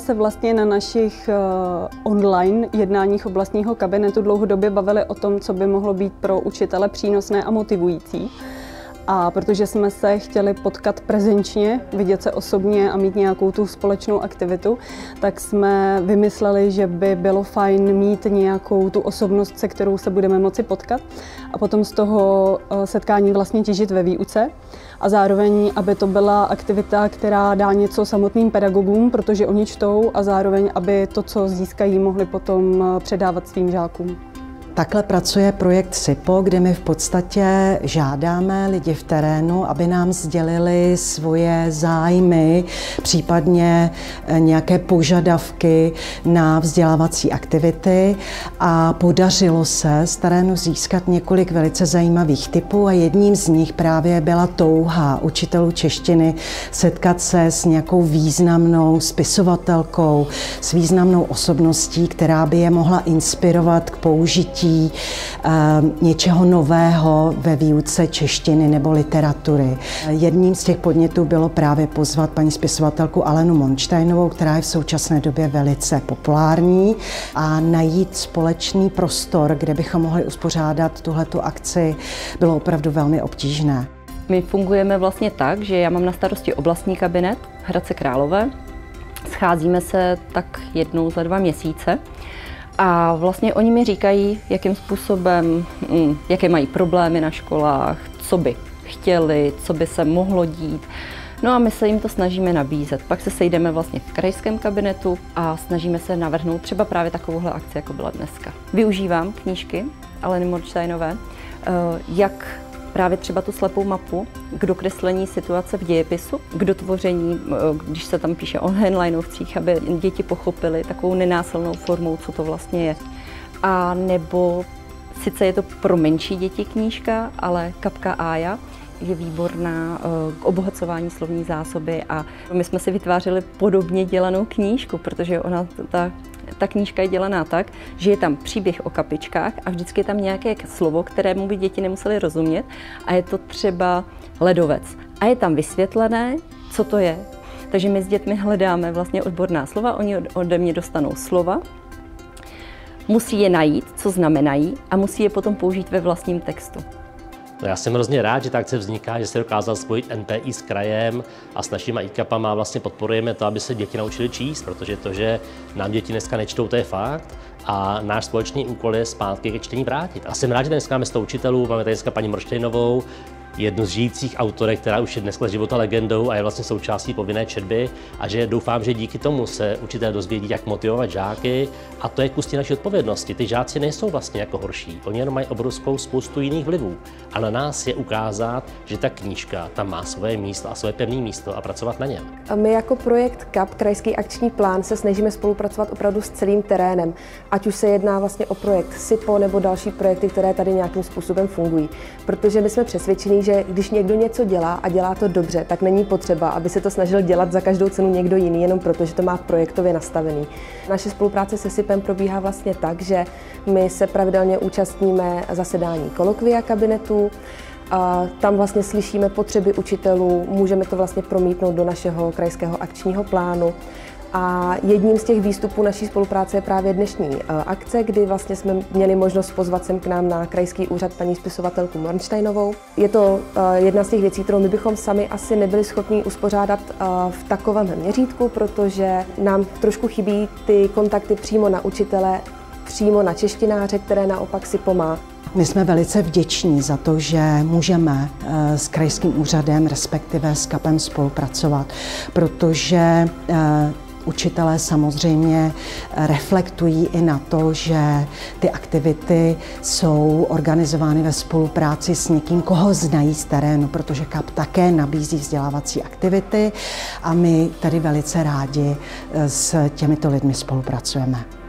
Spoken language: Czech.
se vlastně na našich uh, online jednáních oblastního kabinetu dlouhodobě bavili o tom, co by mohlo být pro učitele přínosné a motivující. A protože jsme se chtěli potkat prezenčně, vidět se osobně a mít nějakou tu společnou aktivitu, tak jsme vymysleli, že by bylo fajn mít nějakou tu osobnost, se kterou se budeme moci potkat a potom z toho eh, setkání vlastně těžit ve výuce a zároveň, aby to byla aktivita, která dá něco samotným pedagogům, protože oni čtou a zároveň, aby to, co získají, mohli potom eh, předávat svým žákům. Takhle pracuje projekt SIPO, kde my v podstatě žádáme lidi v terénu, aby nám sdělili svoje zájmy, případně eh, nějaké požadavky na vzdělávací aktivity. A podařilo se z terénu získat několik velice zajímavých typů a jedním z nich právě byla touha učitelů češtiny setkat se s nějakou významnou spisovatelkou, s významnou osobností, která by je mohla inspirovat k použití použití ehm, něčeho nového ve výuce češtiny nebo literatury. Jedním z těch podnětů bylo právě pozvat paní spisovatelku Alenu Monštajnovou, která je v současné době velice populární a najít společný prostor, kde bychom mohli uspořádat tuhletu akci, bylo opravdu velmi obtížné. My fungujeme vlastně tak, že já mám na starosti oblastní kabinet Hradce Králové. Scházíme se tak jednou za dva měsíce a vlastně oni mi říkají, jakým způsobem, mm, jaké mají problémy na školách, co by chtěli, co by se mohlo dít. No a my se jim to snažíme nabízet. Pak se sejdeme vlastně v krajském kabinetu a snažíme se navrhnout třeba právě takovouhle akci, jako byla dneska. Využívám knížky Aleny Morčtajnové, eh, jak právě třeba tu slepou mapu k dokreslení situace v dějepisu, k dotvoření, eh, když se tam píše o henleinovcích, aby děti pochopily takovou nenásilnou formou, co to vlastně je. A nebo sice je to pro menší děti knížka, ale Kapka Ája je výborná eh, k obohacování slovní zásoby a my jsme si vytvářeli podobně dělanou knížku, protože ona ta ta knížka je dělaná tak, že je tam příběh o kapičkách a vždycky je tam nějaké slovo, kterému by děti nemuseli rozumět a je to třeba ledovec. A je tam vysvětlené, co to je. Takže my s dětmi hledáme vlastně odborná slova, oni ode mě dostanou slova, musí je najít, co znamenají a musí je potom použít ve vlastním textu. No já jsem hrozně rád, že ta akce vzniká, že se dokázal spojit NPI s krajem a s našimi IKAPama vlastně podporujeme to, aby se děti naučili číst, protože to, že nám děti dneska nečtou, to je fakt. A náš společný úkol je zpátky ke čtení vrátit. A jsem rád, že dneska máme 100 učitelů, máme tady dneska paní Morštejnovou, jednu z žijících autorek, která už je dneska života legendou a je vlastně součástí povinné četby a že doufám, že díky tomu se učitelé dozvědí, jak motivovat žáky a to je kus naší odpovědnosti. Ty žáci nejsou vlastně jako horší, oni jenom mají obrovskou spoustu jiných vlivů a na nás je ukázat, že ta knížka tam má svoje místo a svoje pevné místo a pracovat na něm. A my jako projekt KAP, Krajský akční plán, se snažíme spolupracovat opravdu s celým terénem, ať už se jedná vlastně o projekt SIPO nebo další projekty, které tady nějakým způsobem fungují. Protože my jsme přesvědčeni, že když někdo něco dělá a dělá to dobře, tak není potřeba, aby se to snažil dělat za každou cenu někdo jiný, jenom proto, že to má projektově nastavený. Naše spolupráce se SIPem probíhá vlastně tak, že my se pravidelně účastníme zasedání kolokvia kabinetů, a tam vlastně slyšíme potřeby učitelů, můžeme to vlastně promítnout do našeho krajského akčního plánu. A jedním z těch výstupů naší spolupráce je právě dnešní eh, akce, kdy vlastně jsme měli možnost pozvat sem k nám na krajský úřad paní spisovatelku Mornsteinovou. Je to eh, jedna z těch věcí, kterou my bychom sami asi nebyli schopni uspořádat eh, v takovém měřítku, protože nám trošku chybí ty kontakty přímo na učitele, přímo na češtináře, které naopak si pomáhá. My jsme velice vděční za to, že můžeme s krajským úřadem, respektive s KAPem spolupracovat, protože Učitelé samozřejmě reflektují i na to, že ty aktivity jsou organizovány ve spolupráci s někým, koho znají z terénu, protože KAP také nabízí vzdělávací aktivity a my tady velice rádi s těmito lidmi spolupracujeme.